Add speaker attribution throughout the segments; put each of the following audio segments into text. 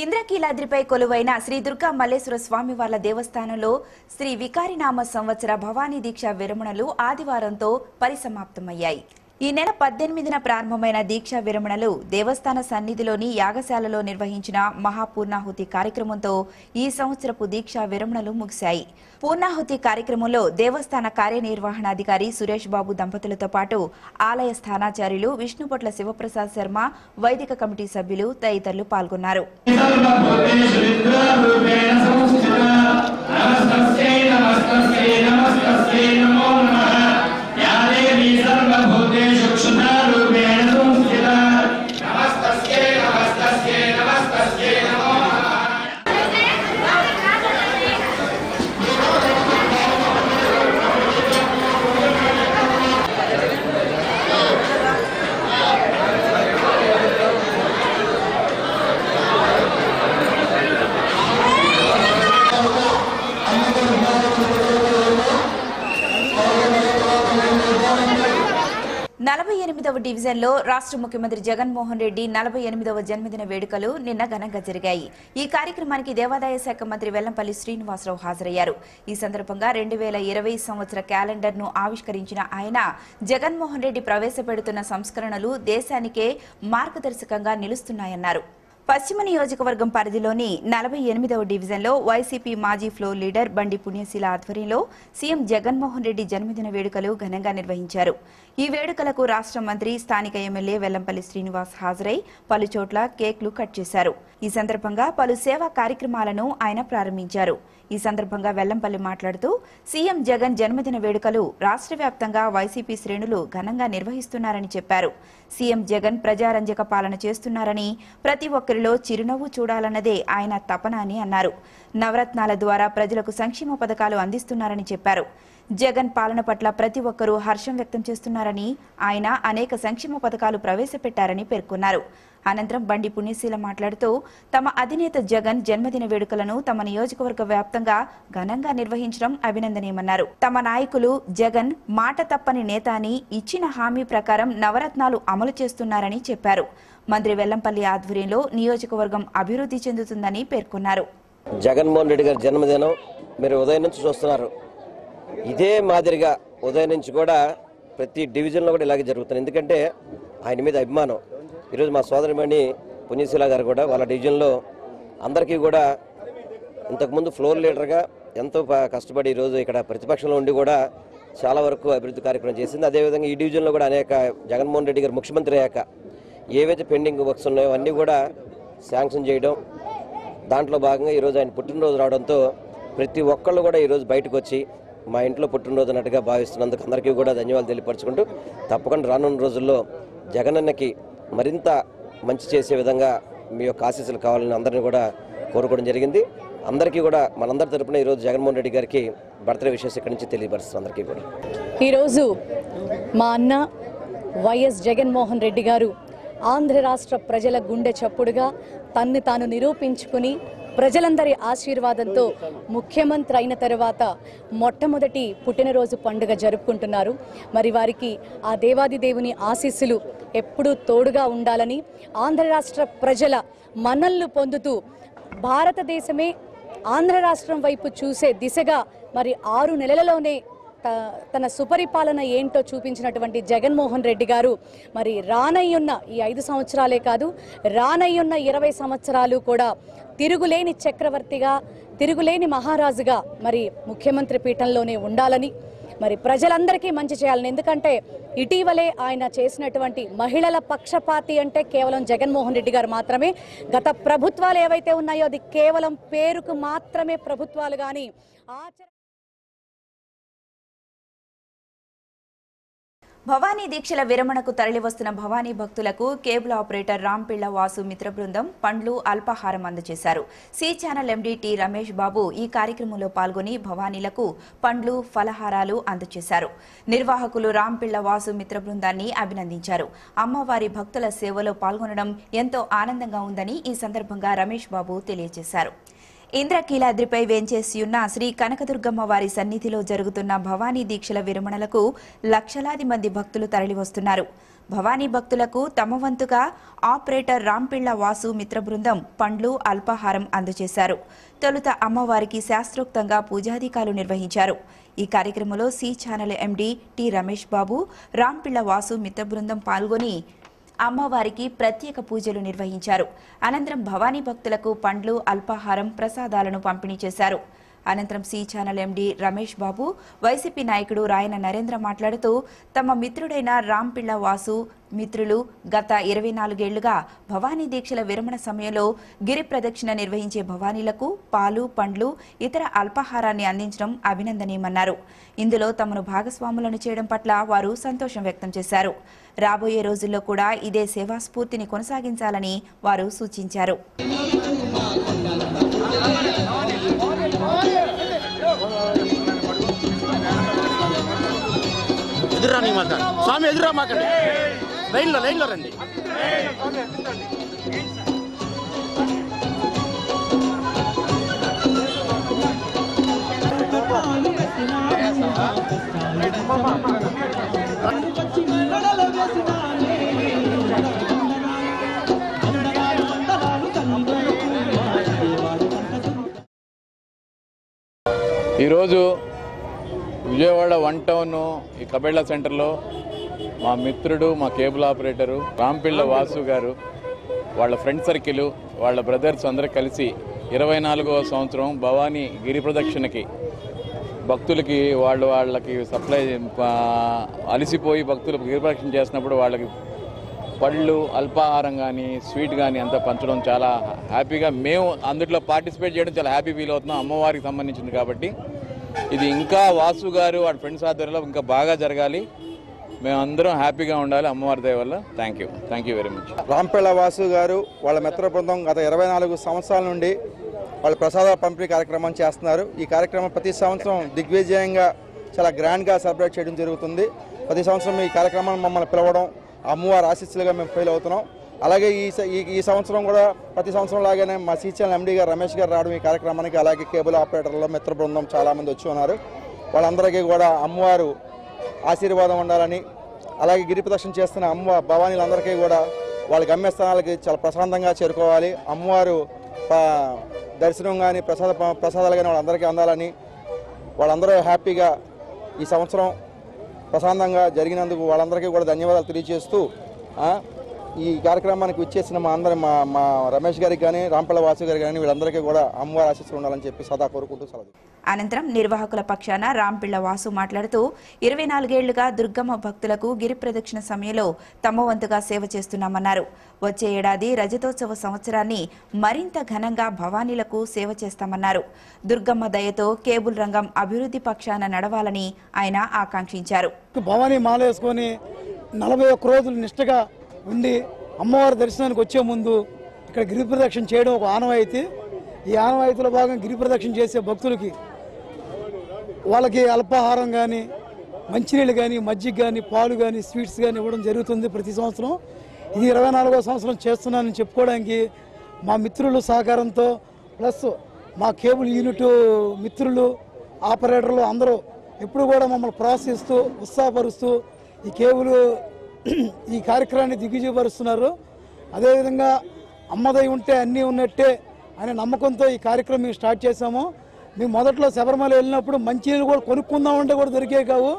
Speaker 1: ఇంద్రకీలాద్రిపై కొలువైన శ్రీ దుర్గా మల్లేశ్వర స్వామి వార్ల దేవస్థానంలో శ్రీ వికారినామ సంవత్సర భవానీ దీక్ష విరమణలు ఆదివారంతో పరిసమాప్తమయ్యాయి. ఈ నెల పద్దెనిమిదిన ప్రారంభమైన దీక్షా విరమణలు దేవస్థాన సన్నిధిలోని యాగశాలలో నిర్వహించిన మహాపూర్ణాహుతి కార్యక్రమంతో ఈ సంవత్సరపు దీక్షా విరమణలు ముగిశాయి. పూర్ణాహుతి కార్యక్రమంలో దేవస్థాన కార్యనిర్వహణాధికారి సురేష్ బాబు దంపతులతో పాటు ఆలయ స్థానాచార్యులు విష్ణుపట్ల శివప్రసాద్ శర్మ వైదిక కమిటీ సభ్యులు తదితరులు పాల్గొన్నారు. నలభై డివిజన్లో రాష్ట్ర ముఖ్యమంత్రి జగన్మోహన్ రెడ్డి నలభై ఎనిమిదవ జన్మదిన వేడుకలు నిన్న ఘనంగా జరిగాయి. ఈ కార్యక్రమానికి దేవాదాయ శాఖ మంత్రి వెల్లంపల్లి శ్రీనివాసరావు హాజరయ్యారు. ఈ సందర్భంగా రెండు వేల ఇరవై సంవత్సర క్యాలెండర్ను ఆవిష్కరించిన ఆయన జగన్మోహన్ రెడ్డి ప్రవేశపెడుతున్న సంస్కరణలు దేశానికే మార్గదర్శకంగా నిలుస్తున్నాయన్నారు. పశ్చిమ నియోజకవర్గం పరిధిలోని నలభై ఎనిమిదవ డివిజన్లో వైసీపీ మాజీ ఫ్లోర్ లీడర్ బండి పుణ్యశీల ఆధ్వర్యంలో సీఎం జగన్మోహన్ రెడ్డి జన్మదిన వేడుకలు ఘనంగా నిర్వహించారు. ఈ వేడుకలకు రాష్ట్ర మంత్రి స్థానిక ఎమ్మెల్యే వెల్లంపల్లి శ్రీనివాస్ హాజరై పలుచోట్ల కేక్లు కట్ చేశారు. ఈ సందర్భంగా పలు సేవా కార్యక్రమాలను ఆయన ప్రారంభించారు. ఈ సందర్భంగా వెల్లంపల్లి మాట్లాడుతూ సీఎం జగన్ జన్మదిన వేడుకలు రాష్ట్ర వ్యాప్తంగా వైసీపీ శ్రేణులు ఘనంగా నిర్వహిస్తున్నారని చెప్పారు. సీఎం జగన్ ప్రజారంజక పాలన చేస్తున్నారని ప్రతి ఒక్కరిలో చిరునవ్వు చూడాలన్నదే ఆయన తపన అని అన్నారు. నవరత్నాల ద్వారా ప్రజలకు సంక్షేమ పథకాలు అందిస్తున్నారని చెప్పారు. జగన్ పాలన పట్ల ప్రతి ఒక్కరూ హర్షం వ్యక్తం చేస్తున్నారని ఆయన అనేక సంక్షేమ పథకాలు ప్రవేశపెట్టారని పేర్కొన్నారు. అనంతరం బండి పుణ్యశీల మాట్లాడుతూ తమ అధినేత జగన్ జన్మదిన వేడుకలను తమ నియోజకవర్గ వ్యాప్తంగా ఘనంగా నిర్వహించడం అభినందనీయమన్నారు. తమ నాయకులు జగన్ మాట తప్పని నేత అని ఇచ్చిన హామీ ప్రకారం నవరత్నాలు అమలు చేస్తున్నారని చెప్పారు. మంత్రి వెల్లంపల్లి ఆధ్వర్యంలో నియోజకవర్గం అభివృద్ధి చెందుతుందని పేర్కొన్నారు.
Speaker 2: జగన్మోహన్ రెడ్డి గారి జన్మదినం మీరు ఉదయం నుంచి చూస్తున్నారు. ఇదే మాదిరిగా ఉదయం నుంచి కూడా ప్రతి డివిజన్లో కూడా ఇలాగే జరుగుతుంది. ఎందుకంటే ఆయన మీద అభిమానం. ఈరోజు మా సోదరిమణి పుణ్యశీల గారు కూడా వాళ్ళ డివిజన్లో అందరికీ కూడా ఇంతకుముందు ఫ్లోర్ లీడర్గా ఎంతో కష్టపడి ఈరోజు ఇక్కడ ప్రతిపక్షంలో ఉండి కూడా చాలా వరకు అభివృద్ధి కార్యక్రమం చేసింది. అదేవిధంగా ఈ డివిజన్లో కూడా అనేక జగన్మోహన్ రెడ్డి గారు ముఖ్యమంత్రి అయ్యాక ఏవైతే పెండింగ్ వర్క్స్ ఉన్నాయో అన్నీ కూడా శాంక్షన్ చేయడం దాంట్లో భాగంగా ఈరోజు ఆయన పుట్టినరోజు రావడంతో ప్రతి ఒక్కళ్ళు కూడా ఈరోజు బయటకు వచ్చి మా ఇంట్లో పుట్టినరోజు అన్నట్టుగా భావిస్తున్నందుకు అందరికీ కూడా ధన్యవాదాలు తెలియపరచుకుంటూ తప్పకుండా రానున్న రోజుల్లో జగనన్నకి మరింత మంచి చేసే విధంగా మీ యొక్క ఆశీస్సులు కావాలని అందరినీ కూడా కోరుకోవడం జరిగింది. అందరికీ కూడా మనందరి తరపున ఈరోజు జగన్మోహన్ రెడ్డి గారికి బర్త్డే విషయస్ ఇక్కడి నుంచి తెలియపరుస్తుంది అందరికీ కూడా.
Speaker 3: ఈరోజు మా అన్న వైఎస్ జగన్మోహన్ రెడ్డి గారు ఆంధ్ర రాష్ట్ర ప్రజల గుండె చప్పుడుగా తన్ని తాను నిరూపించుకుని ప్రజలందరి ఆశీర్వాదంతో ముఖ్యమంత్రి అయిన తర్వాత మొట్టమొదటి పుట్టినరోజు పండుగ జరుపుకుంటున్నారు. మరి వారికి ఆ దేవాది దేవుని ఆశీస్సులు ఎప్పుడూ తోడుగా ఉండాలని ఆంధ్ర రాష్ట్ర ప్రజల మనల్ని పొందుతూ భారతదేశమే ఆంధ్ర రాష్ట్రం వైపు చూసే దిశగా మరి ఆరు నెలలలోనే తన సుపరిపాలన ఏంటో చూపించినటువంటి జగన్మోహన్ రెడ్డి గారు మరి రానయ్యున్న ఈ ఐదు సంవత్సరాలే కాదు రానయ్యున్న ఇరవై సంవత్సరాలు కూడా తిరుగులేని చక్రవర్తిగా తిరుగులేని మహారాజుగా మరి ముఖ్యమంత్రి పీఠంలోనే ఉండాలని మరి ప్రజలందరికీ మంచి చేయాలని. ఎందుకంటే ఇటీవలే ఆయన చేసినటువంటి మహిళల పక్షపాతి అంటే కేవలం జగన్మోహన్ రెడ్డి గారు మాత్రమే. గత ప్రభుత్వాలు ఏవైతే ఉన్నాయో అది కేవలం పేరుకు మాత్రమే ప్రభుత్వాలు కానీ ఆచరణ
Speaker 1: భవానీ దీక్షల విరమణకు తరలివస్తున్న భవానీ భక్తులకు కేబుల్ ఆపరేటర్ రాంపిళ్ళ వాసు మిత్ర బృందం పండ్లు అల్పాహారం అందజేశారు. C channel MD T Ramesh Babu ఈ కార్యక్రమంలో పాల్గొని భవానీలకు పండ్లు ఫలహారాలు అందజేశారు. నిర్వాహకులు రాంపిళ్ళ వాసు మిత్ర బృందాన్ని అభినందించారు. అమ్మవారి భక్తుల సేవలో పాల్గొనడం ఎంతో ఆనందంగా ఉందని ఈ సందర్భంగా రమేష్ బాబు తెలియజేశారు. ఇంద్రకీలాద్రిపై వేంచేసి ఉన్న శ్రీ కనకదుర్గమ్మ వారి సన్నిధిలో జరుగుతున్న భవానీ దీక్షల విరమణలకు లక్షలాది మంది భక్తులు తరలివస్తున్నారు. భవానీ భక్తులకు తమ వంతుగా ఆపరేటర్ రాంపిళ్ళ వాసు మిత్ర బృందం పండ్లు అల్పాహారం అందజేశారు. తొలుత అమ్మవారికి శాస్త్రోక్తంగా పూజాధికాలు నిర్వహించారు. ఈ కార్యక్రమంలో C channel MD T Ramesh Babu Rampilla Vasu మిత్ర బృందం పాల్గొని అమ్మవారికి ప్రత్యేక పూజలు నిర్వహించారు. అనంతరం భవానీ భక్తులకు పండ్లు అల్పాహారం ప్రసాదాలను పంపిణీ చేశారు. అనంతరం C channel MD Ramesh Babu YCP నాయకుడు రాయన నరేంద్ర మాట్లాడుతూ తమ మిత్రుడైన రాంపిళ్ళ వాసు మిత్రులు గత ఇరవై నాలుగేళ్ళుగా భవానీ దీక్షల విరమణ సమయంలో గిరి ప్రదక్షిణ నిర్వహించే భవానీలకు పాలు పండ్లు ఇతర అల్పాహారాన్ని అందించడం అభినందనీయమన్నారు. ఇందులో తమను భాగస్వాములను చేయడం పట్ల వారు సంతోషం వ్యక్తం చేశారు. రాబోయే రోజుల్లో కూడా ఇదే సేవా స్ఫూర్తిని కొనసాగించాలని వారు సూచించారు.
Speaker 4: ఎదురాని మాట స్వామి ఎదురా మాకండి. లైన్లో లైన్లో రండి.
Speaker 5: ఈరోజు విజయవాడ వన్ టౌన్ ఈ కబెళ్ళ సెంటర్లో మా మిత్రుడు మా కేబుల్ ఆపరేటరు రాంపిళ్ళ వాసు గారు వాళ్ళ ఫ్రెండ్ సర్కిల్ వాళ్ళ బ్రదర్స్ అందరూ కలిసి ఇరవై నాలుగవ సంవత్సరం భవానీ గిరి ప్రదక్షిణకి భక్తులకి వాళ్ళు వాళ్ళకి సప్లై అలసిపోయి భక్తులు గిరి ప్రదక్షిణ చేసినప్పుడు వాళ్ళకి పళ్ళు అల్పాహారం కానీ స్వీట్ కానీ అంతా పంచడం చాలా హ్యాపీగా. మేము అందులో పార్టిసిపేట్ చేయడం చాలా హ్యాపీ ఫీల్ అవుతున్నాం. అమ్మవారికి సంబంధించింది కాబట్టి ఇది ఇంకా వాసు గారు వాళ్ళ ఫ్రెండ్స్ ఆధ్వర్యంలో ఇంకా బాగా జరగాలి. మేమందరం హ్యాపీగా ఉండాలి అమ్మవారి దయ వల్ల. Thank you thank you very much
Speaker 6: Rampela Vasu గారు వాళ్ళ మిత్ర బృందం గత ఇరవై నాలుగు సంవత్సరాల నుండి వాళ్ళు ప్రసాద పంపిణీ కార్యక్రమం చేస్తున్నారు. ఈ కార్యక్రమం ప్రతి సంవత్సరం దిగ్విజయంగా చాలా గ్రాండ్గా సెలబ్రేట్ చేయడం జరుగుతుంది. ప్రతి సంవత్సరం ఈ కార్యక్రమాన్ని మమ్మల్ని పిలవడం అమ్మవారి ఆశీస్సులుగా మేము ఫెయిల్ అవుతున్నాం. అలాగే ఈ స- ఈ ఈ సంవత్సరం కూడా ప్రతి సంవత్సరం లాగానే మా సీచల్ ఎండీ గారు రమేష్ గారు రావడం ఈ కార్యక్రమానికి అలాగే కేబుల్ ఆపరేటర్లో మిత్ర బృందం చాలామంది వచ్చి ఉన్నారు. వాళ్ళందరికీ కూడా అమ్మవారు ఆశీర్వాదం ఉండాలని అలాగే గిరి ప్రదక్షిణ చేస్తున్న అమ్మ భవానీలందరికీ కూడా వాళ్ళ గమ్యస్థానాలకి చాలా ప్రశాంతంగా చేరుకోవాలి. అమ్మవారు దర్శనం కానీ ప్రసాద ప్రసాదాలు కానీ వాళ్ళందరికీ అందాలని వాళ్ళందరూ హ్యాపీగా ఈ సంవత్సరం ప్రశాంతంగా జరిగినందుకు వాళ్ళందరికీ కూడా ధన్యవాదాలు తెలియజేస్తూ ఈ కార్యక్రమానికి విచ్చేసిన మా అందరి మా మా రమేష్ గారికి కానీ రాంపల్ల వాసు గారికి కానీ వీళ్ళందరికీ కూడా అమ్మవారి ఆశీస్సులు ఉండాలని చెప్పి సదా కోరుకుంటూ సెలవు.
Speaker 1: అనంతరం నిర్వాహకుల పక్షాన రాంపిళ్ళ వాసు మాట్లాడుతూ ఇరవై నాలుగేళ్ళుగా దుర్గమ్మ భక్తులకు గిరి ప్రదక్షిణ సమయంలో తమ వంతుగా సేవ చేస్తున్నామన్నారు. వచ్చే ఏడాది రజతోత్సవ సంవత్సరాన్ని మరింత ఘనంగా భవానీలకు సేవ చేస్తామన్నారు. దుర్గమ్మ దయతో కేబుల్ రంగం అభివృద్ధి పక్షాన నడవాలని ఆయన ఆకాంక్షించారు.
Speaker 7: భవానీ మాల వేసుకొని నలభై ఒక్క రోజులు నిష్టగా ఉండి అమ్మవారి దర్శనానికి వచ్చే ముందు ఇక్కడ గిరి ప్రదక్షిణ చేయడం ఒక ఆనవాయితీ. ఈ ఆనవాయితీలో భాగంగా గిరి ప్రదక్షిణ చేసే భక్తులకి వాళ్ళకి అల్పాహారం కానీ మంచినీళ్ళు కానీ మజ్జిగ కానీ పాలు కానీ స్వీట్స్ కానీ ఇవ్వడం జరుగుతుంది ప్రతి సంవత్సరం. ఇది ఇరవై నాలుగో సంవత్సరం చేస్తున్నానని చెప్పుకోవడానికి మా మిత్రులు సహకారంతో ప్లస్ మా కేబుల్ యూనిట్ మిత్రులు ఆపరేటర్లు అందరూ ఎప్పుడు కూడా మమ్మల్ని ప్రోత్సహిస్తూ ఉత్సాహపరుస్తూ ఈ కేబుల్ ఈ కార్యక్రమాన్ని దిగ్విజయపరుస్తున్నారు. అదేవిధంగా అమ్మదై ఉంటే అన్నీ ఉన్నట్టే అనే నమ్మకంతో ఈ కార్యక్రమం మేము స్టార్ట్ చేశాము. మేము మొదట్లో శబరిమల వెళ్ళినప్పుడు మంచినీళ్ళు కూడా కొనుక్కుందామంటే కూడా దొరికే కావు.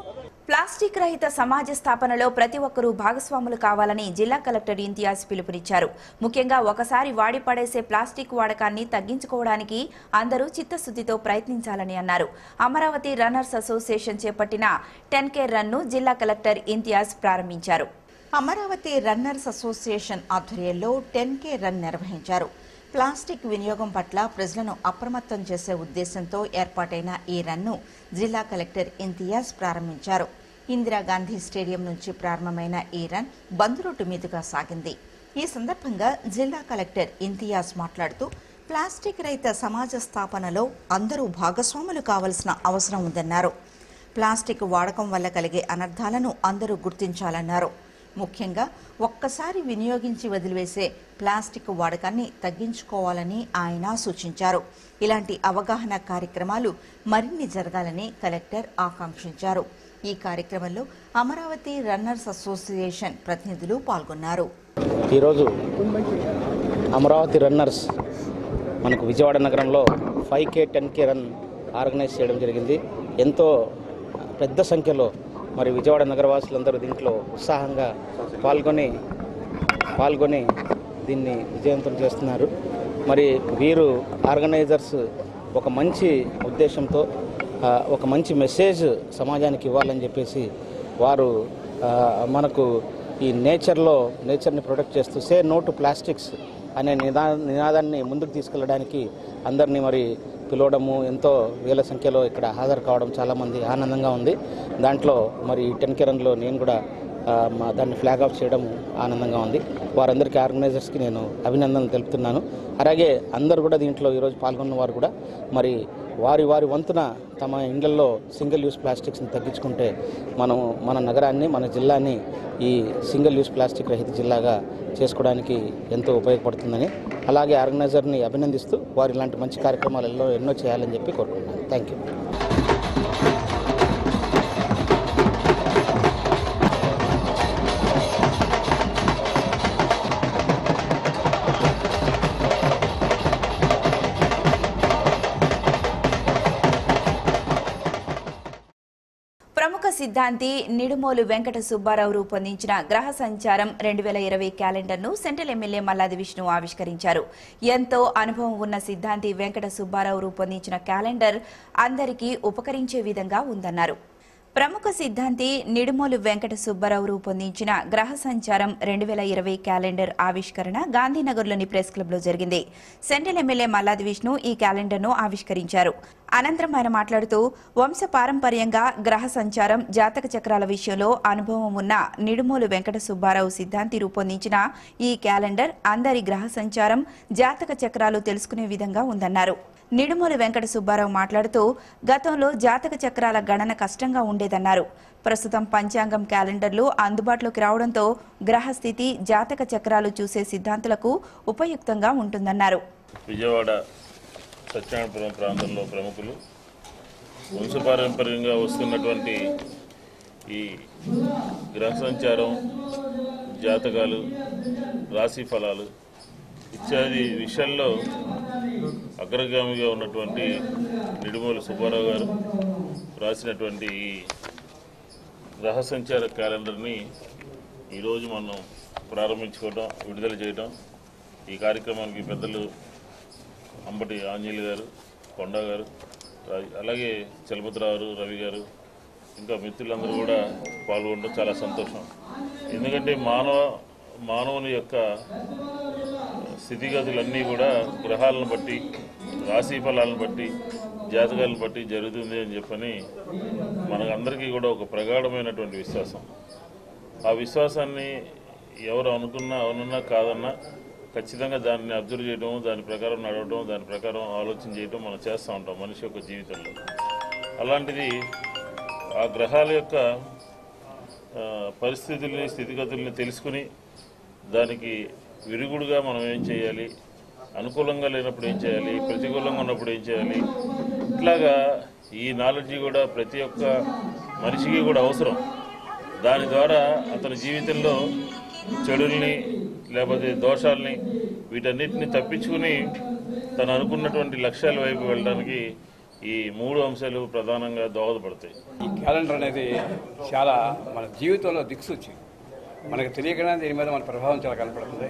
Speaker 1: ప్లాస్టిక్ రహిత సమాజ స్థాపనలో ప్రతి ఒక్కరూ భాగస్వాములు కావాలని జిల్లా కలెక్టర్ ఇంతియాజ్ పిలుపునిచ్చారు. ముఖ్యంగా ఒకసారి వాడి పడేసే ప్లాస్టిక్ వాడకాన్ని తగ్గించుకోవడానికి అందరూ చిత్తశుద్దితో ప్రయత్నించాలని అన్నారు. అమరావతి రన్నర్స్ అసోసియేషన్ చేపట్టిన టెన్ కే రన్ను జిల్లా కలెక్టర్ ఇంతియాజ్ ప్రారంభించారు.
Speaker 8: అమరావతి రన్నర్స్ అసోసియేషన్ ఆధ్వర్యంలో టెన్ కే రన్ నిర్వహించారు. ప్లాస్టిక్ వినియోగం పట్ల ప్రజలను అప్రమత్తం చేసే ఉద్దేశంతో ఏర్పాటైన ఈ రన్ను జిల్లా కలెక్టర్ ఇంతియాజ్ ప్రారంభించారు. ఇందిరాగాంధీ స్టేడియం నుంచి ప్రారంభమైన ఈ రన్ బందురోడ్డు మీదుగా సాగింది. ఈ సందర్భంగా జిల్లా కలెక్టర్ ఇంతియాజ్ మాట్లాడుతూ ప్లాస్టిక్ రహిత సమాజ స్థాపనలో అందరూ భాగస్వాములు కావాల్సిన అవసరం ఉందన్నారు. ప్లాస్టిక్ వాడకం వల్ల కలిగే అనర్థాలను అందరూ గుర్తించాలన్నారు. ముఖ్యంగా ఒక్కసారి వినియోగించి వదిలివేసే ప్లాస్టిక్ వాడకాన్ని తగ్గించుకోవాలని ఆయన సూచించారు. ఇలాంటి అవగాహన కార్యక్రమాలు మరిన్ని జరగాలని కలెక్టర్ ఆకాంక్షించారు. ఈ కార్యక్రమంలో అమరావతి రన్నర్స్ అసోసియేషన్ ప్రతినిధులు పాల్గొన్నారు.
Speaker 9: ఈరోజు అమరావతి రన్నర్స్ మనకు విజయవాడ నగరంలో five K ten K run organize చేయడం జరిగింది. ఎంతో పెద్ద సంఖ్యలో మరి విజయవాడ నగరవాసులందరూ దీంట్లో ఉత్సాహంగా పాల్గొని పాల్గొని దీన్ని విజయవంతం చేస్తున్నారు. మరి వీరు ఆర్గనైజర్స్ ఒక మంచి ఉద్దేశంతో ఒక మంచి మెసేజ్ సమాజానికి ఇవ్వాలని చెప్పేసి వారు మనకు ఈ నేచర్లో నేచర్ని ప్రొటెక్ట్ చేస్తూ సే నో టు ప్లాస్టిక్స్ అనే నిదా నినాదాన్ని ముందుకు తీసుకెళ్ళడానికి అందరినీ మరి పిలవడము ఎంతో వేల సంఖ్యలో ఇక్కడ హాజరు కావడం చాలామంది ఆనందంగా ఉంది. దాంట్లో మరి టెన్ కిరణ్లో నేను కూడా దాన్ని ఫ్లాగ్ ఆఫ్ చేయడం ఆనందంగా ఉంది. వారందరికీ ఆర్గనైజర్స్కి నేను అభినందనలు తెలుపుతున్నాను. అలాగే అందరూ కూడా దీంట్లో ఈరోజు పాల్గొన్న వారు కూడా మరి వారి వారి వంతున తమ ఇండ్లలో సింగిల్ యూస్ ప్లాస్టిక్స్ని తగ్గించుకుంటే మనం మన నగరాన్ని మన జిల్లాని ఈ సింగిల్ యూస్ ప్లాస్టిక్ రహిత జిల్లాగా చేసుకోవడానికి ఎంతో ఉపయోగపడుతుందని అలాగే ఆర్గనైజర్ని అభినందిస్తూ వారు ఇలాంటి మంచి కార్యక్రమాలు ఎన్నో చేయాలని చెప్పి కోరుకుంటున్నాను. థ్యాంక్ యూ
Speaker 1: సిద్ధాంతి నిడుమోలు వెంకట సుబ్బారావు రూపొందించిన గ్రహ సంచారం రెండు వేల ఇరవై క్యాలెండర్ను సెంట్రల్ ఎమ్మెల్యే మల్లాది విష్ణు ఆవిష్కరించారు. ఎంతో అనుభవం ఉన్న సిద్ధాంతి వెంకట సుబ్బారావు రూపొందించిన క్యాలెండర్ అందరికీ ఉపకరించే విధంగా ఉందన్నారు. ప్రముఖ సిద్ధాంతి నిడుమోలు వెంకట సుబ్బారావు రూపొందించిన గ్రహ సంచారం రెండు వేల ఇరవై క్యాలెండర్ ఆవిష్కరణ గాంధీనగర్లోని ప్రెస్ క్లబ్లో జరిగింది. సెంట్రల్ ఎమ్మెల్యే మల్లాది విష్ణు ఈ క్యాలెండర్ను ఆవిష్కరించారు. అనంతరం ఆయన మాట్లాడుతూ వంశ పారంపర్యంగా గ్రహ సంచారం జాతక చక్రాల విషయంలో అనుభవం ఉన్న నిడుమోలు వెంకట సుబ్బారావు సిద్ధాంతి రూపొందించిన ఈ క్యాలెండర్ అందరి గ్రహ సంచారం జాతక చక్రాలు తెలుసుకునే విధంగా ఉందన్నారు. నిడుమూరి వెంకట సుబ్బారావు మాట్లాడుతూ గతంలో జాతక చక్రాల గణన కష్టంగా ఉండేదన్నారు. ప్రస్తుతం పంచాంగం క్యాలెండర్లు అందుబాటులోకి రావడంతో గ్రహస్థితి జాతక చక్రాలు చూసే సిద్ధాంతులకు ఉపయుక్తంగా ఉంటుందన్నారు.
Speaker 10: విజయవాడ సత్యనారాయణపురం ప్రాంతంలో ప్రముఖులు వంశపారంపర్యంగా వస్తున్నటువంటి ఈ గ్రహ సంచారం జాతకాలు రాశి ఫలాలు ఇత్యాది విషయాల్లో అగ్రగామిగా ఉన్నటువంటి నిడుమూల సుబ్బారావు గారు రాసినటువంటి ఈ గ్రహ సంచార క్యాలెండర్ని ఈరోజు మనం ప్రారంభించుకోవడం విడుదల చేయడం ఈ కార్యక్రమానికి పెద్దలు అంబటి ఆంజనేయులు గారు కొండ గారు రా- అలాగే చలపతిరావు రవి గారు ఇంకా మిత్రులందరూ కూడా పాల్గొనడం చాలా సంతోషం. ఎందుకంటే మానవ మానవుని యొక్క స్థితిగతులన్నీ కూడా గ్రహాలను బట్టి రాశి ఫలాలను బట్టి జాతకాలను బట్టి జరుగుతుంది అని చెప్పని మనకందరికీ కూడా ఒక ప్రగాఢమైనటువంటి విశ్వాసం. ఆ విశ్వాసాన్ని ఎవరు అనుకున్నా అవునున్నా కాదన్నా ఖచ్చితంగా దాన్ని అబ్జర్వ్ చేయడం దాని ప్రకారం నడవడం దాని ప్రకారం ఆలోచన చేయడం మనం చేస్తూ ఉంటాం మనిషి యొక్క జీవితంలో. అలాంటిది ఆ గ్రహాల యొక్క పరిస్థితుల్ని స్థితిగతుల్ని తెలుసుకుని దానికి విరుగుడుగా మనం ఏం చేయాలి? అనుకూలంగా లేనప్పుడు ఏం చేయాలి? ప్రతికూలంగా ఉన్నప్పుడు ఏం చేయాలి? ఇట్లాగా ఈ నాలెడ్జ్ కూడా ప్రతి ఒక్క మనిషికి కూడా అవసరం. దాని ద్వారా అతని జీవితంలో చెడుల్ని లేకపోతే దోషాల్ని వీటన్నిటిని తప్పించుకుని తను అనుకున్నటువంటి లక్ష్యాల వైపు వెళ్ళడానికి ఈ మూడు అంశాలు ప్రధానంగా దోహదపడతాయి.
Speaker 11: ఈ క్యాలెండర్ అనేది చాలా మన జీవితంలో దిక్సూచి. మనకు తెలియకనే దీని మీద మన ప్రభావం చాలా కనపడుతుంది.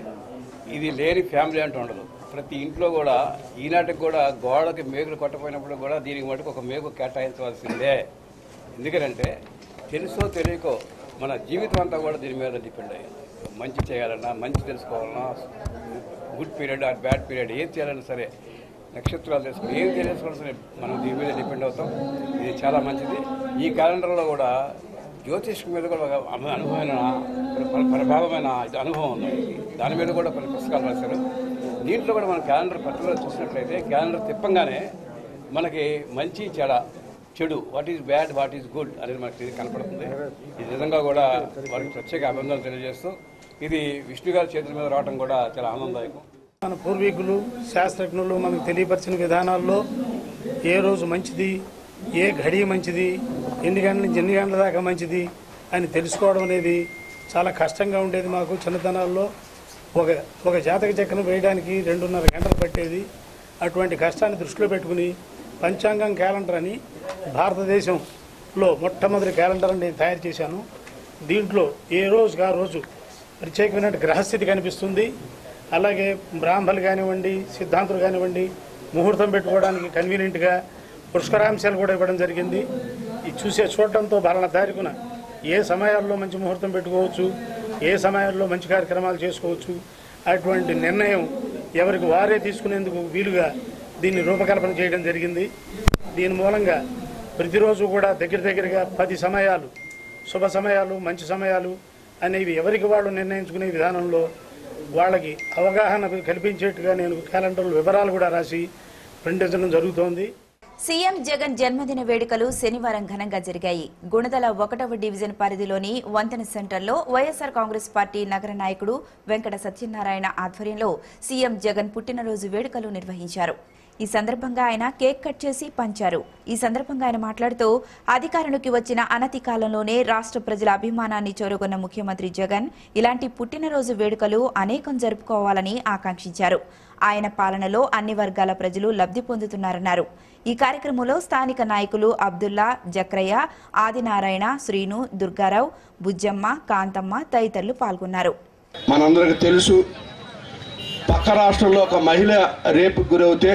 Speaker 11: ఇది లేని ఫ్యామిలీ అంటూ ఉండదు. ప్రతి ఇంట్లో కూడా ఈనాటికి కూడా గోడకి మేకులు కొట్టపోయినప్పుడు కూడా దీనికి మటుకు ఒక మేకు కేటాయించవలసిందే. ఎందుకంటే తెలుసో తెలియకో మన జీవితం అంతా కూడా దీని మీద డిపెండ్ అయ్యింది. మంచి చేయాలన్నా మంచి తెలుసుకోవాలన్నా good period or bad period ఏం చేయాలన్నా సరే నక్షత్రాలు తెలుసుకుని ఏం తెలుసుకోవాల్సిన సరే మనం దీని మీద డిపెండ్ అవుతాం. ఇది చాలా మంచిది. ఈ క్యాలెండర్లో కూడా జ్యోతిష్యం మీద కూడా ఒక అనుభవమైన ప్రభావమైన ఇది అనుభవం ఉంది. దాని మీద కూడా కొన్ని పుస్తకాలు రాశారు. దీంట్లో కూడా మన క్యాలెండర్ పర్టికులర్ చూసినట్లయితే క్యాలెండర్ తిప్పంగానే మనకి మంచి చెడ చెడు what is bad what is good అనేది మనకి కనపడుతుంది. ఈ విధంగా కూడా వారికి ప్రత్యేక అభినందనలు తెలియజేస్తూ ఇది విష్ణు గారి చేతుల మీద రావడం కూడా చాలా ఆనందదాయకం.
Speaker 7: మన పూర్వీకులు శాస్త్రజ్ఞులు మనకు తెలియపరిచిన విధానాల్లో ఏ రోజు మంచిది ఏ ఘడి మంచిది ఎన్ని గంటల నుంచి ఎన్ని గంటల దాకా మంచిది అని తెలుసుకోవడం అనేది చాలా కష్టంగా ఉండేది మాకు చిన్నతనాల్లో. ఒక ఒక జాతక చక్రం వేయడానికి రెండున్నర గంటలు పట్టేది. అటువంటి కష్టాన్ని దృష్టిలో పెట్టుకుని పంచాంగం క్యాలెండర్ అని భారతదేశంలో మొట్టమొదటి క్యాలెండర్ నేను తయారు చేశాను. దీంట్లో ఏ రోజుకి ఆ రోజు ప్రత్యేకమైన గ్రహస్థితి కనిపిస్తుంది. అలాగే బ్రాహ్మలు కానివ్వండి సిద్ధాంతులు కానివ్వండి ముహూర్తం పెట్టుకోవడానికి కన్వీనియంట్గా పుష్కరాంశాలు కూడా ఇవ్వడం జరిగింది. ఇది చూసే చూడటంతో బలన తారీఖున ఏ సమయాల్లో మంచి ముహూర్తం పెట్టుకోవచ్చు ఏ సమయాల్లో మంచి కార్యక్రమాలు చేసుకోవచ్చు అటువంటి నిర్ణయం ఎవరికి వారే తీసుకునేందుకు వీలుగా దీన్ని రూపకల్పన చేయడం జరిగింది. దీని మూలంగా ప్రతిరోజు కూడా దగ్గర దగ్గరగా పది సమయాలు శుభ సమయాలు మంచి సమయాలు అనేవి ఎవరికి వాళ్ళు నిర్ణయించుకునే విధానంలో వాళ్ళకి అవగాహన కల్పించేట్టుగా నేను క్యాలెండర్లో వివరాలు కూడా రాసి ప్రింటించడం జరుగుతోంది.
Speaker 1: సీఎం జగన్ జన్మదిన వేడుకలు శనివారం ఘనంగా జరిగాయి. గుణదల ఒకటవ డివిజన్ పరిధిలోని వంతెన సెంటర్లో వైఎస్ఆర్ కాంగ్రెస్ పార్టీ నగర నాయకుడు వెంకట సత్యనారాయణ ఆధ్వర్యంలో సీఎం జగన్ పుట్టినరోజు వేడుకలు నిర్వహించారు. ఈ సందర్భంగా ఆయన కేక్ కట్ చేసి పంచారు. ఈ సందర్భంగా ఆయన మాట్లాడుతూ అధికారంలోకి వచ్చిన అనతి కాలంలోనే రాష్ట్ర ప్రజల అభిమానాన్ని చేరుకున్న ముఖ్యమంత్రి జగన్ ఇలాంటి పుట్టినరోజు వేడుకలు అనేకం జరుపుకోవాలని ఆకాంక్షించారు. ఆయన పాలనలో అన్ని వర్గాల ప్రజలు లబ్ధి పొందుతున్నారన్నారు. ఈ కార్యక్రమంలో స్థానిక నాయకులు అబ్దుల్లా జక్రయ్య ఆదినారాయణ శ్రీను దుర్గారావు బుజ్జమ్మ కాంతమ్మ తదితరులు పాల్గొన్నారు.
Speaker 12: మనందరికి తెలుసు పక్క రాష్ట్రంలో ఒక మహిళ రేపు గురవుతే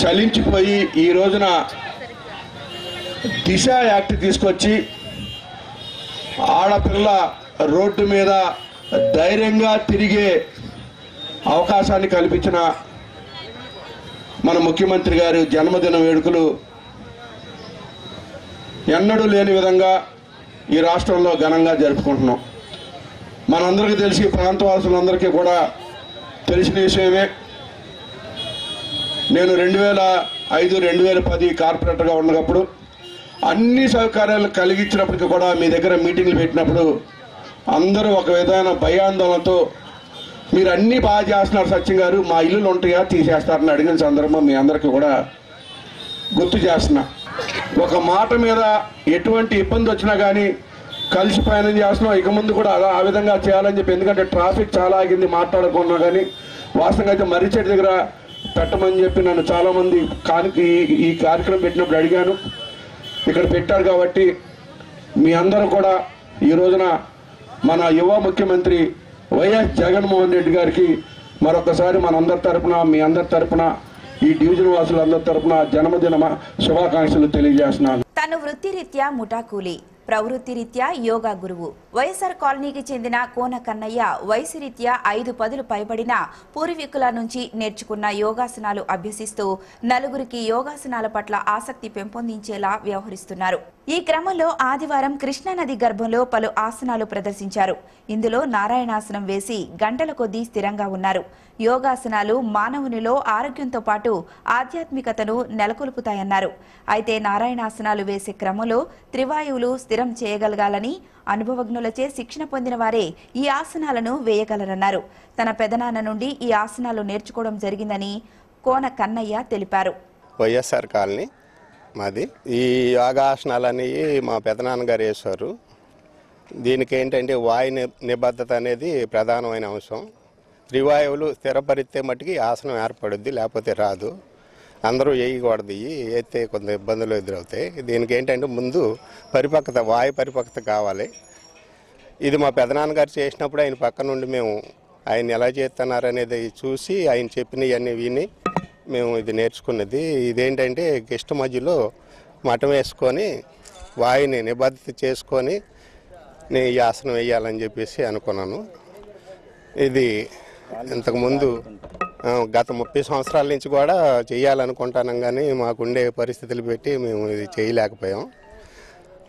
Speaker 12: చలించిపోయి ఈ రోజున దిశ యాక్ట్ తీసుకొచ్చి ఆడపిల్ల రోడ్డు మీద ధైర్యంగా తిరిగే అవకాశాన్ని కల్పించిన మన ముఖ్యమంత్రి గారి జన్మదిన వేడుకలు ఎన్నడూ లేని విధంగా ఈ రాష్ట్రంలో ఘనంగా జరుపుకుంటున్నాం. మనందరికీ తెలిసి ప్రాంతవాసులందరికీ కూడా తెలిసిన విషయమే. నేను రెండు వేల ఐదు రెండు వేల పది కార్పొరేటర్గా ఉన్నప్పుడు అన్ని సౌకర్యాలు కలిగించినప్పటికీ కూడా మీ దగ్గర మీటింగ్లు పెట్టినప్పుడు అందరూ ఒక విధమైన భయాందోళనతో మీరు అన్నీ బాగా చేస్తున్నారు సత్యం గారు మా ఇల్లులు ఉంటాయా తీసేస్తారని అడిగిన సందర్భం మీ అందరికీ కూడా గుర్తు చేస్తున్నా. ఒక మాట మీద ఎటువంటి ఇబ్బంది వచ్చినా కానీ కలిసి ప్రయాణం చేస్తున్నాం. ఇక ముందు కూడా అలా ఆ విధంగా చేయాలని చెప్పి ఎందుకంటే ట్రాఫిక్ చాలా ఆగింది మాట్లాడుకున్నా కానీ వాస్తవంగా అయితే మర్రిచెట్టు దగ్గర పెట్టమని చెప్పి నన్ను చాలామంది కానికి ఈ- ఈ కార్యక్రమం పెట్టినప్పుడు అడిగాను. ఇక్కడ పెట్టారు కాబట్టి మీ అందరూ కూడా ఈ రోజున మన యువ ముఖ్యమంత్రి వైఎస్ జగన్మోహన్ రెడ్డి గారికి మరొకసారి మన అందరి తరపున మీ అందరి తరపున ఈ డివిజన్ వాసులందరి తరపున జన్మదిన శుభాకాంక్షలు తెలియజేస్తున్నాను.
Speaker 1: తను వృత్తిరీత్యా ముఠాకూలి. ప్రవృత్తిరీత్యా యోగా గురువు. వైఎస్ఆర్ కాలనీకి చెందిన కోన కన్నయ్య వయసు రీత్యా ఐదు పదులు పైబడిన పూర్వీకుల నుంచి నేర్చుకున్న యోగాసనాలు అభ్యసిస్తూ నలుగురికి యోగాసనాల పట్ల ఆసక్తి పెంపొందించేలా వ్యవహరిస్తున్నారు. ఈ క్రమంలో ఆదివారం కృష్ణానది గర్భంలో పలు ఆసనాలు ప్రదర్శించారు. ఇందులో నారాయణాసనం వేసి గంటల కొద్దీ స్థిరంగా ఉన్నారు. యోగాసనాలు మానవునిలో ఆరోగ్యంతో పాటు ఆధ్యాత్మికతను నెలకొల్పుతాయన్నారు. అయితే నారాయణాసనాలు వేసే క్రమంలో త్రివాయువులు స్థిరం చేయగలగాలని అనుభవజ్ఞులచే శిక్షణ పొందిన వారే ఈ ఆసనాలను వేయగలరన్నారు. తన పెదనాన్న నుండి ఈ ఆసనాలు నేర్చుకోవడం జరిగిందని కోన కన్నయ్య తెలిపారు.
Speaker 13: వైఎస్ఆర్ కాలనీ మాది. ఈ యోగాసనాలు అనేవి మా పెదనాన్నగారు వేశారు. దీనికి ఏంటంటే వాయు నిబద్ధత అనేది ప్రధానమైన అంశం. త్రివాయువులు స్థిరపరిస్తే మట్టుకి ఆసనం ఏర్పడుద్ది లేకపోతే రాదు. అందరూ వేయకూడదు వేస్తే కొంత ఇబ్బందులు ఎదురవుతాయి. దీనికి ఏంటంటే ముందు పరిపక్వత వాయు పరిపక్వత కావాలి. ఇది మా పెదనాన్నగారు చేసినప్పుడు ఆయన పక్క నుండి మేము ఆయన ఎలా చేస్తున్నారు అనేది చూసి ఆయన చెప్పినవన్నీ విని మేము ఇది నేర్చుకున్నది. ఇదేంటంటే గిష్ట మధ్యలో మఠం వేసుకొని వాయుని నిబద్ధత చేసుకొని నేను ఈ ఆసనం వేయాలని చెప్పేసి అనుకున్నాను. ఇది ఇంతకుముందు గత ముప్పై సంవత్సరాల నుంచి కూడా చేయాలనుకుంటున్నాం కానీ మాకుండే పరిస్థితులు పెట్టి మేము ఇది చేయలేకపోయాం.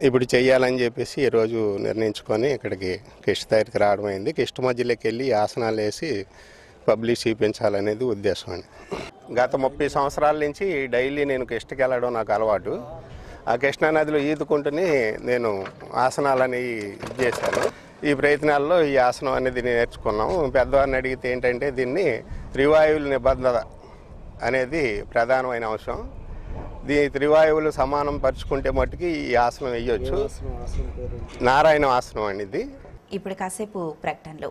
Speaker 13: ఇప్పుడు చేయాలని చెప్పేసి ఈరోజు నిర్ణయించుకొని ఇక్కడికి కిష్ట దగ్గరికి రావడం అయింది. కిష్ట మధ్యలోకి వెళ్ళి ఆసనాలు వేసి పబ్లిష్ చూపించాలనేది ఉద్దేశం అండి. గత ముప్పై సంవత్సరాల నుంచి డైలీ నేను కిష్టకి వెళ్ళడం నాకు అలవాటు. ఆ కృష్ణా నదిలో ఈదుకుంటూనే నేను ఆసనాలని ఇది చేశాను. ఈ ప్రయత్నాల్లో ఈ ఆసనం అనేది నేర్చుకున్నాం. పెద్దవారిని అడిగితే ఏంటంటే దీన్ని త్రివాయువుల నిబద్ధత అనేది ప్రధానమైన అంశం. దీ త్రివాయువులు సమానం పరుచుకుంటే మట్టుకి ఈ ఆసనం వేయొచ్చు. నారాయణ ఆసనం అండి ఇది.
Speaker 1: ఇప్పుడు కాసేపు ప్రకటనలు